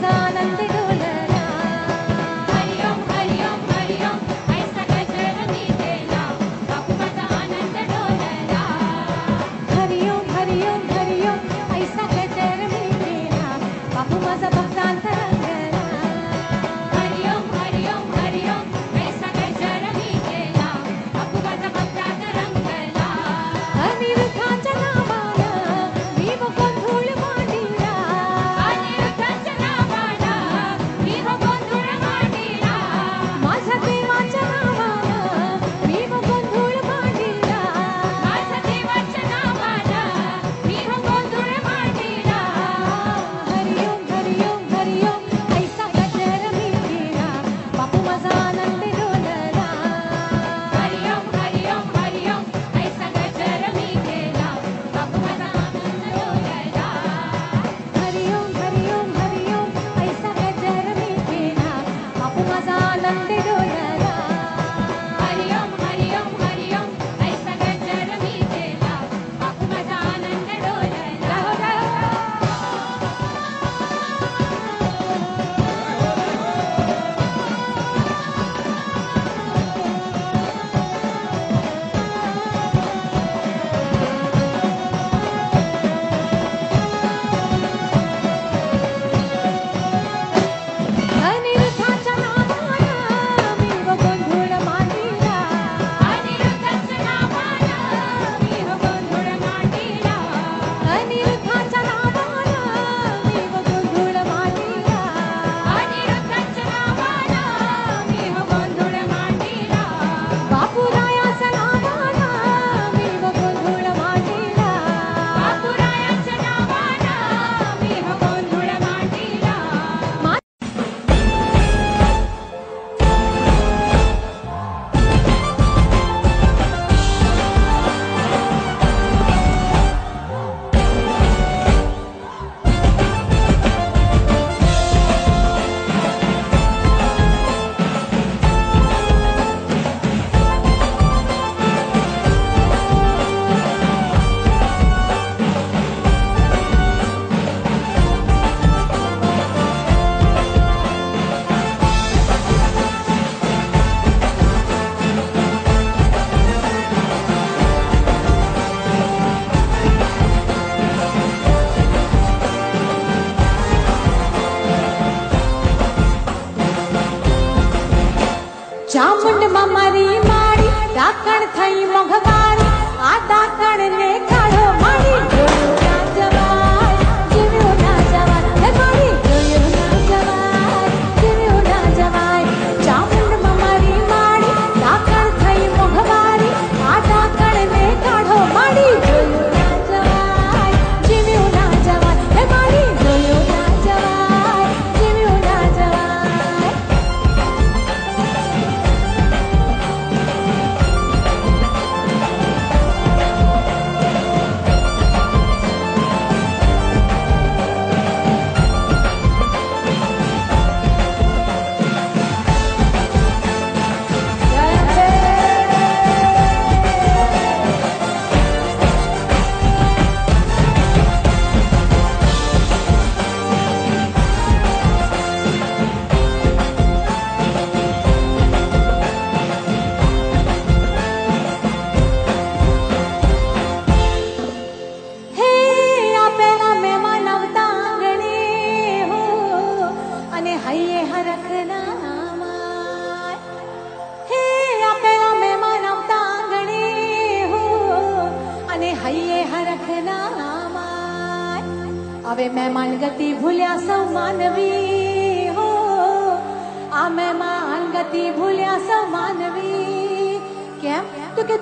सदानन्द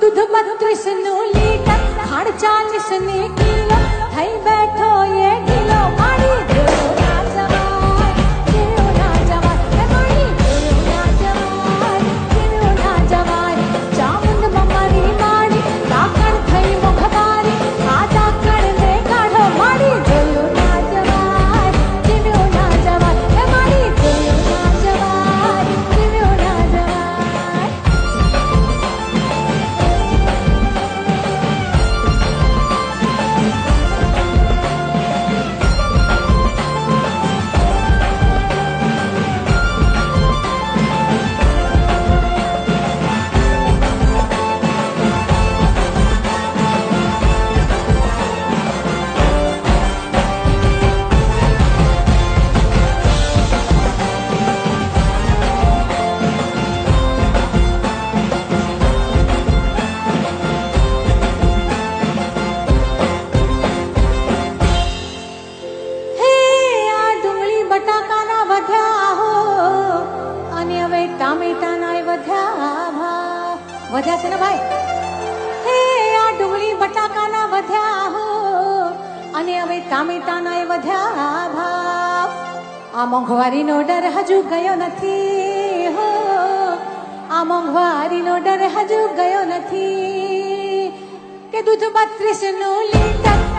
दूध मत सुनो लीटर हर चाल सुने की थई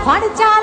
খরচা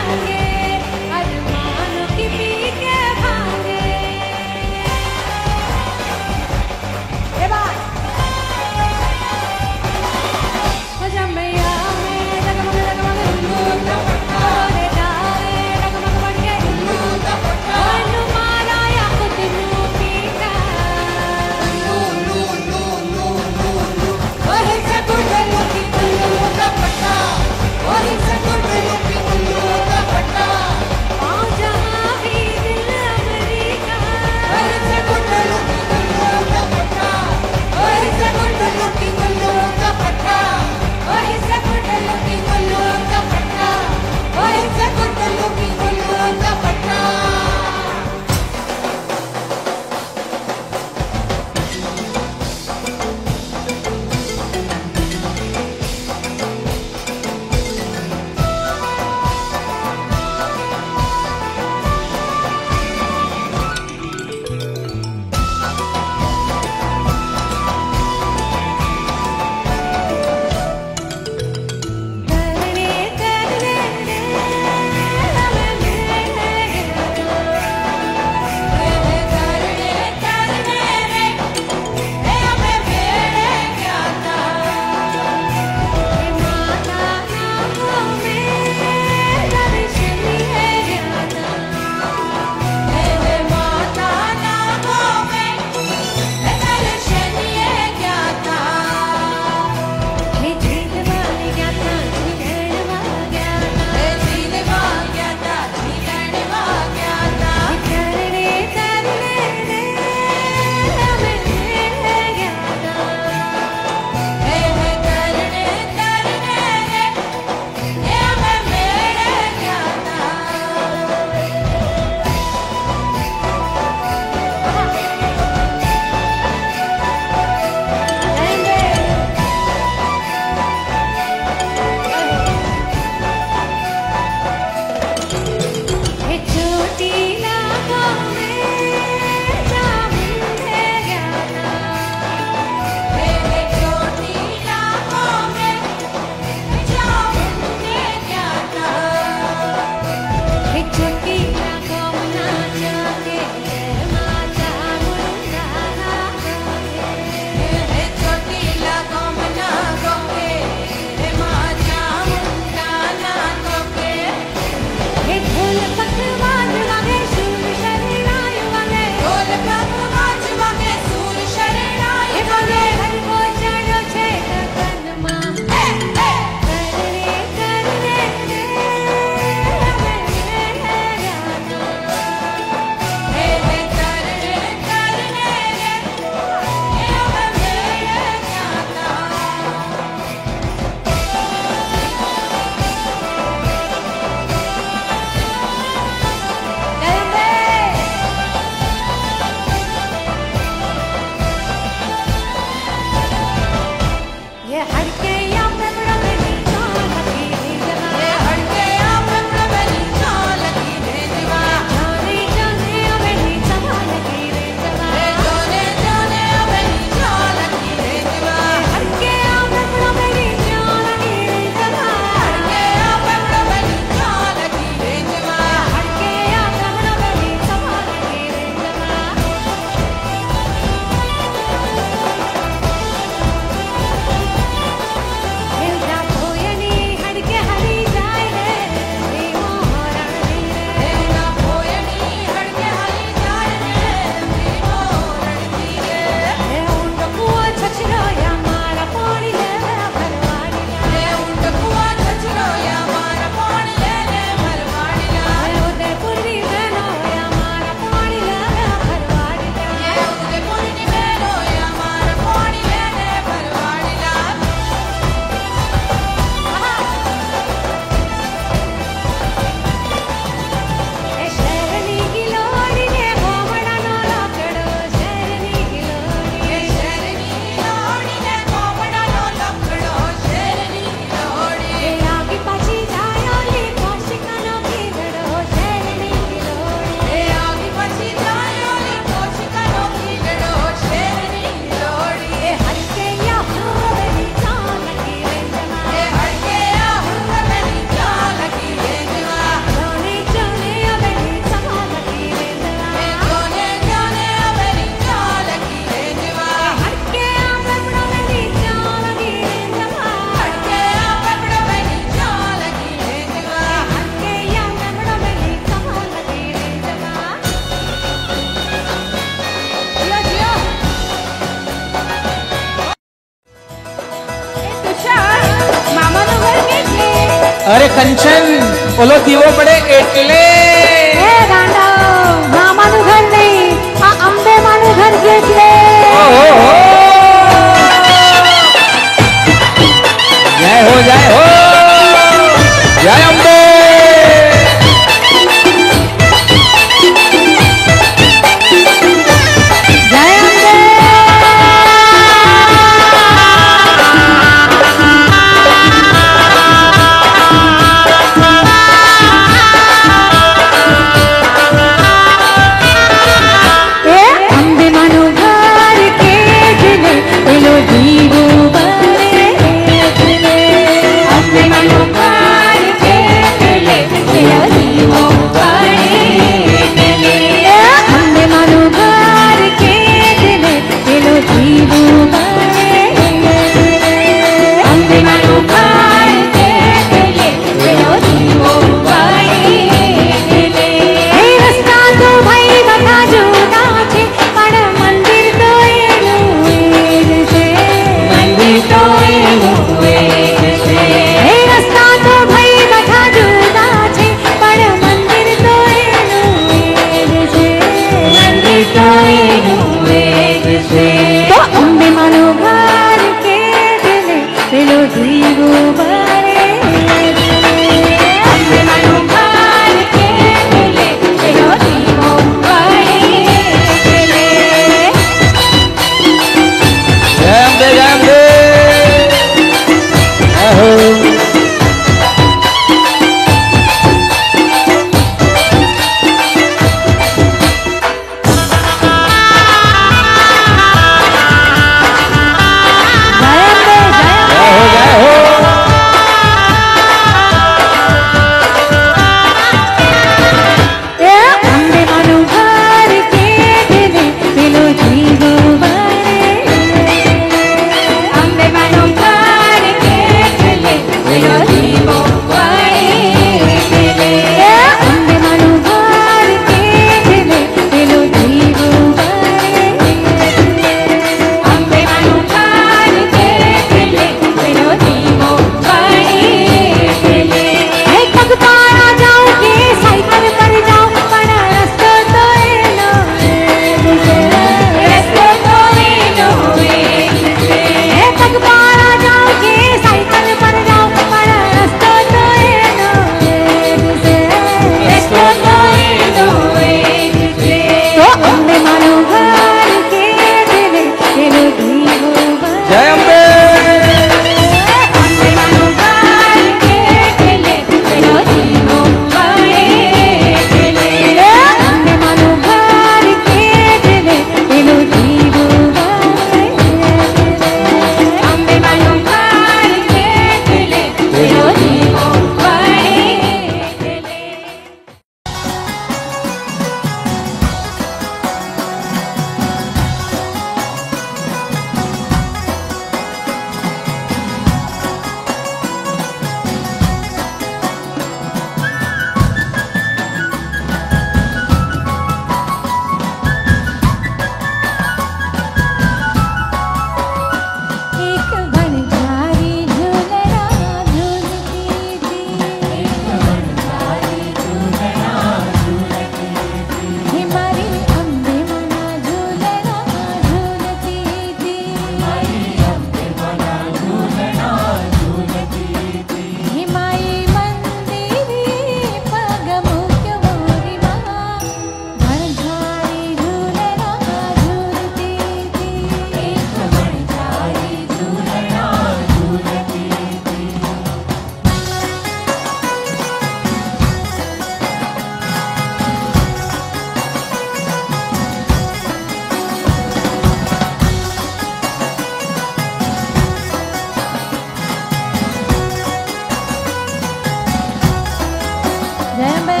Remember